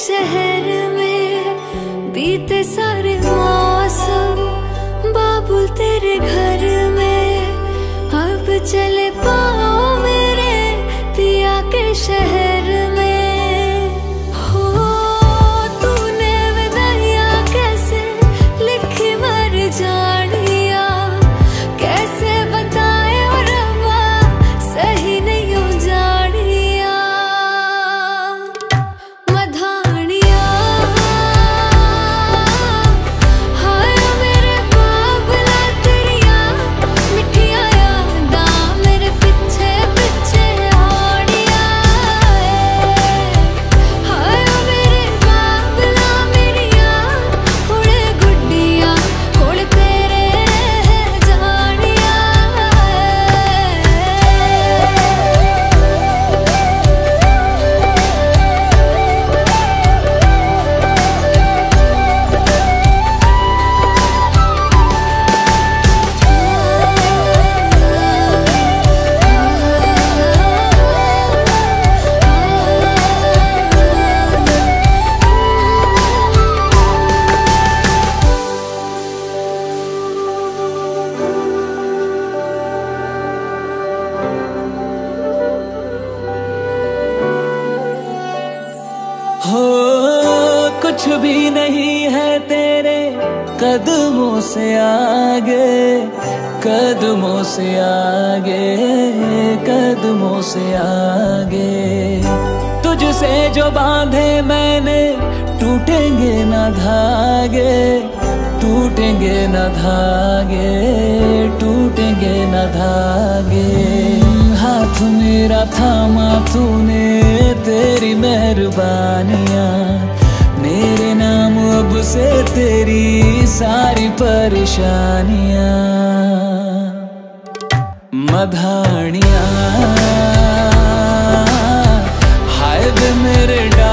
शहर में बीते सारे मौसम बाबू तेरे घर में। अब चले पाओ मेरे पिया के शहर कुछ भी नहीं है तेरे कदमों से आगे, कदमों से आगे, कदमों से आगे। तुझसे जो बांधे मैंने, टूटेंगे न धागे, टूटेंगे न धागे, टूटेंगे न धागे। हाथ मेरा थामा तूने, तेरी मेहरबानियाँ। से तेरी सारी परेशानियाँ मधानियाँ। हाय मेरे डाडिया